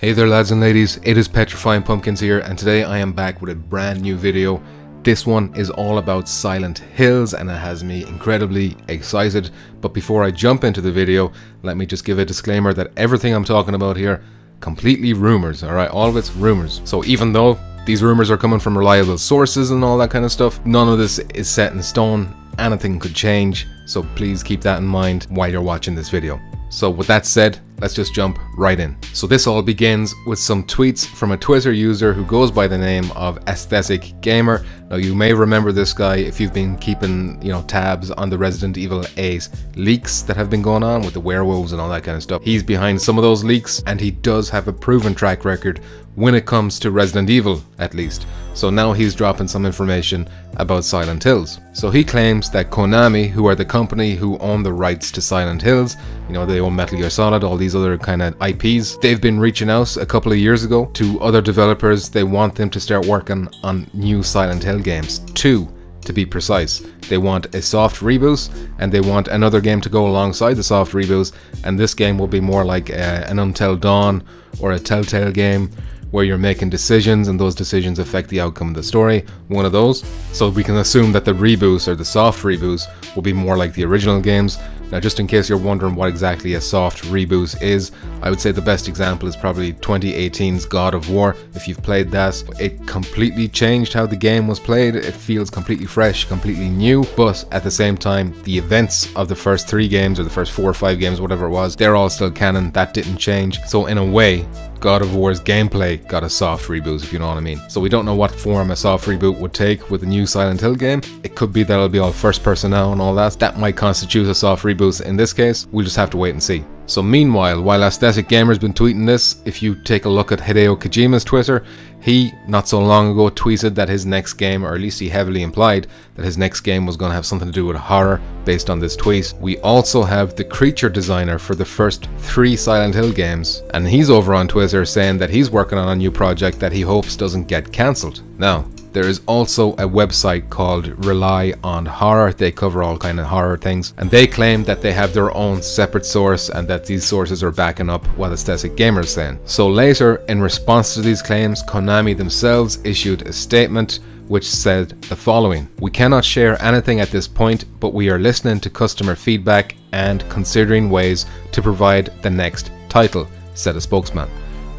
Hey there lads and ladies, it is Petrifying Pumpkins here and today I am back with a brand new video. This one is all about Silent Hills and it has me incredibly excited. But before I jump into the video, let me just give a disclaimer that everything I'm talking about here, completely rumors, alright? All of it's rumors. So even though these rumors are coming from reliable sources and all that kind of stuff, none of this is set in stone. Anything could change, so please keep that in mind while you're watching this video. So with that said, let's just jump right in. So this all begins with some tweets from a Twitter user who goes by the name of Aesthetic Gamer. Now you may remember this guy if you've been keeping, you know, tabs on the Resident Evil 8 leaks that have been going on with the werewolves and all that kind of stuff. He's behind some of those leaks and he does have a proven track record when it comes to Resident Evil at least. So now he's dropping some information about Silent Hills. So he claims that Konami, who are the company who own the rights to Silent Hills, you know, they own Metal Gear Solid, all these other kind of IPs, they've been reaching out a couple of years ago to other developers. They want them to start working on new Silent Hill games. Two, to be precise. They want a soft reboot and they want another game to go alongside the soft reboot and this game will be more like a, an Until Dawn or a Telltale game where you're making decisions and those decisions affect the outcome of the story, one of those. So we can assume that the reboots or the soft reboots will be more like the original games. Now just in case you're wondering what exactly a soft reboot is, I would say the best example is probably 2018's God of War. If you've played that, it completely changed how the game was played. It feels completely fresh, completely new, but at the same time, the events of the first three games or the first four or five games, whatever it was, they're all still canon. That didn't change. So in a way, God of War's gameplay got a soft reboot, if you know what I mean. So we don't know what form a soft reboot would take with the new Silent Hill game. It could be that it'll be all first person now and all that. That might constitute a soft reboot in this case. We'll just have to wait and see. So meanwhile, while Aesthetic Gamer's been tweeting this, if you take a look at Hideo Kojima's Twitter, he, not so long ago, tweeted that his next game, or at least he heavily implied that his next game was going to have something to do with horror based on this tweet. We also have the creature designer for the first three Silent Hill games, and he's over on Twitter saying that he's working on a new project that he hopes doesn't get cancelled. Now, there is also a website called Rely on Horror. They cover all kind of horror things, and they claim that they have their own separate source and that these sources are backing up what Aesthetic Gamer is saying. So later, in response to these claims, Konami themselves issued a statement which said the following We cannot share anything at this point, but we are listening to customer feedback and considering ways to provide the next title, said a spokesman.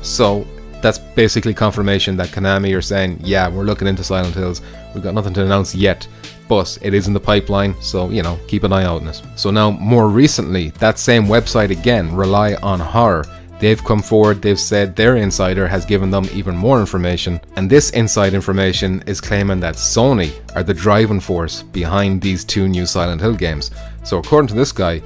So that's basically confirmation that Konami are saying, yeah, we're looking into Silent Hills. We've got nothing to announce yet, but it is in the pipeline, so you know, keep an eye out on it. So now, more recently, that same website again, Rely on Horror, they've come forward, they've said their insider has given them even more information, and this inside information is claiming that Sony are the driving force behind these two new Silent Hill games. So according to this guy,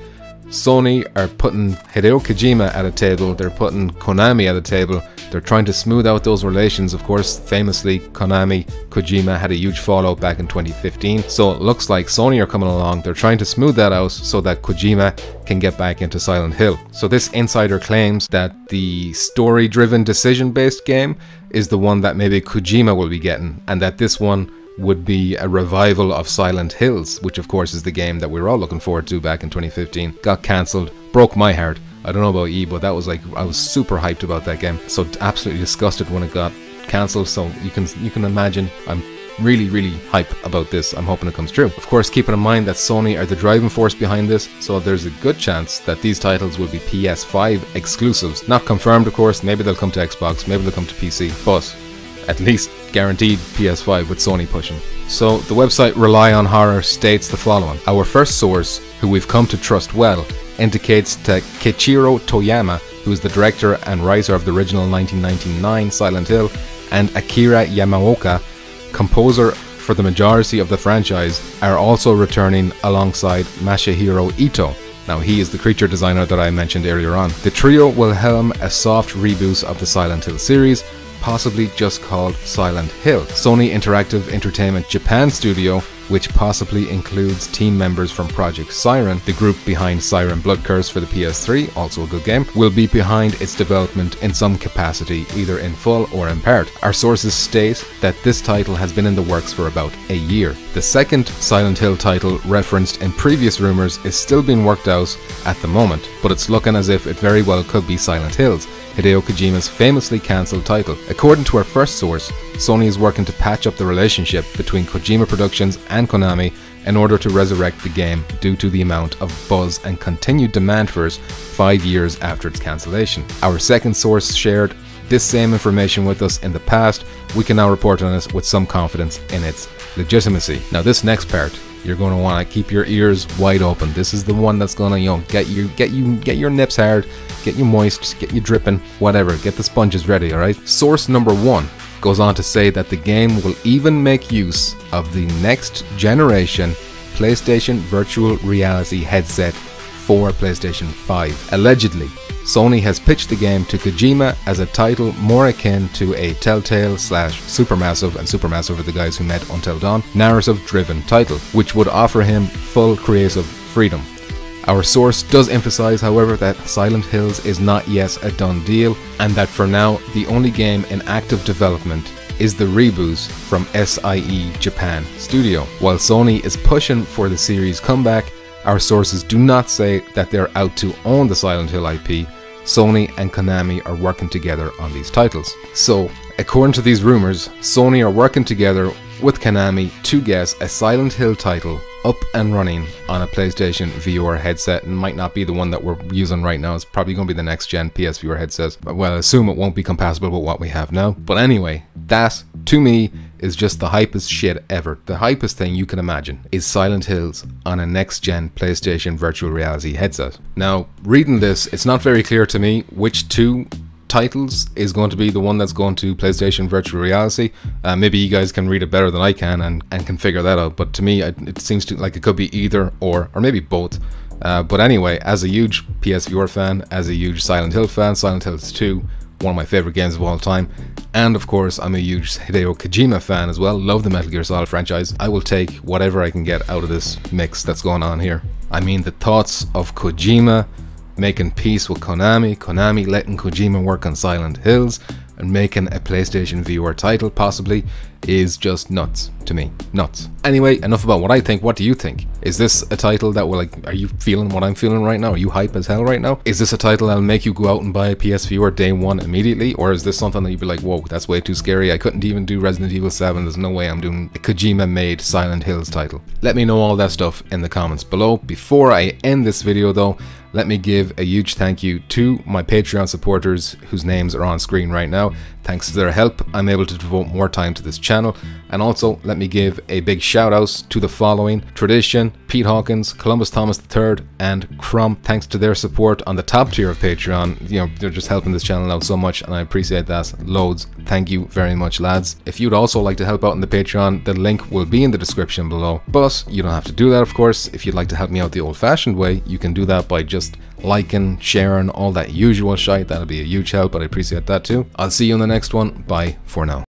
Sony are putting Hideo Kojima at a table, they're putting Konami at a table, they're trying to smooth out those relations. Of course, famously, Konami, Kojima had a huge fallout back in 2015, so it looks like Sony are coming along, they're trying to smooth that out so that Kojima can get back into Silent Hill. So this insider claims that the story-driven decision-based game is the one that maybe Kojima will be getting, and that this one would be a revival of Silent Hills, which of course is the game that we were all looking forward to back in 2015. Got cancelled, broke my heart. I don't know about E, but that was like I was super hyped about that game. So absolutely disgusted when it got cancelled. So you can you can imagine I'm really really hype about this. I'm hoping it comes true. Of course, keeping in mind that Sony are the driving force behind this, so there's a good chance that these titles will be PS5 exclusives. Not confirmed, of course. Maybe they'll come to Xbox, maybe they'll come to PC, but at least guaranteed PS5 with Sony pushing. So the website Rely on Horror states the following. Our first source, who we've come to trust well, indicates that Keiichiro Toyama, who is the director and writer of the original 1999 Silent Hill, and Akira Yamaoka, composer for the majority of the franchise, are also returning alongside Masahiro Ito. Now, he is the creature designer that I mentioned earlier on. The trio will helm a soft reboot of the Silent Hill series, possibly just called Silent Hill. Sony Interactive Entertainment Japan Studio which possibly includes team members from Project Siren, the group behind Siren Blood Curse for the PS3, also a good game, will be behind its development in some capacity, either in full or in part. Our sources state that this title has been in the works for about a year. The second Silent Hill title referenced in previous rumours is still being worked out at the moment, but it's looking as if it very well could be Silent Hills, Hideo Kojima's famously cancelled title. According to our first source, Sony is working to patch up the relationship between Kojima Productions and Konami in order to resurrect the game due to the amount of buzz and continued demand for it five years after its cancellation. Our second source shared this same information with us in the past, we can now report on it with some confidence in its legitimacy. Now this next part, you're going to want to keep your ears wide open. This is the one that's going to, you know, get you, get you, get your nips hard, get you moist, get you dripping, whatever. Get the sponges ready. All right. Source number one goes on to say that the game will even make use of the next generation PlayStation Virtual Reality headset for PlayStation 5. Allegedly, Sony has pitched the game to Kojima as a title more akin to a Telltale slash Supermassive, and Supermassive are the guys who made Until Dawn, narrative driven title, which would offer him full creative freedom. Our source does emphasize, however, that Silent Hills is not yet a done deal, and that for now, the only game in active development is the reboot from SIE Japan Studio. While Sony is pushing for the series comeback, our sources do not say that they're out to own the Silent Hill IP. Sony and Konami are working together on these titles. So, according to these rumors, Sony are working together with Konami to get a Silent Hill title up and running on a PlayStation VR headset and might not be the one that we're using right now. It's probably going to be the next gen PSVR headset. Well, I assume it won't be compatible with what we have now. But anyway, that to me is just the hypest shit ever. The hypest thing you can imagine is Silent Hills on a next gen PlayStation virtual reality headset. Now, reading this, it's not very clear to me which two titles is going to be the one that's going to PlayStation Virtual Reality. Uh, maybe you guys can read it better than I can and, and can figure that out. But to me, it, seems to like it could be either or, or maybe both. Uh, but anyway, as a huge PSVR fan, as a huge Silent Hill fan, Silent Hills 2 one of my favorite games of all time. And of course, I'm a huge Hideo Kojima fan as well. Love the Metal Gear Solid franchise. I will take whatever I can get out of this mix that's going on here. I mean, the thoughts of Kojima making peace with Konami, Konami letting Kojima work on Silent Hills, and making a PlayStation VR title possibly is just nuts to me. Nuts. Anyway, enough about what I think. What do you think? Is this a title that will like are you feeling what I'm feeling right now? Are you hype as hell right now? Is this a title that'll make you go out and buy a PS PSVR day one immediately? Or is this something that you'd be like, whoa, that's way too scary. I couldn't even do Resident Evil 7. There's no way I'm doing a Kojima made Silent Hills title. Let me know all that stuff in the comments below. Before I end this video though, let me give a huge thank you to my Patreon supporters whose names are on screen right now. Thanks to their help, I'm able to devote more time to this channel. And also, let me give a big shout out to the following Tradition, Pete Hawkins, Columbus Thomas III, and Crump. Thanks to their support on the top tier of Patreon. You know, they're just helping this channel out so much, and I appreciate that loads. Thank you very much, lads. If you'd also like to help out on the Patreon, the link will be in the description below. But you don't have to do that, of course. If you'd like to help me out the old fashioned way, you can do that by just liking, sharing, all that usual shite. That'll be a huge help, but I appreciate that too. I'll see you in the next one. Bye for now.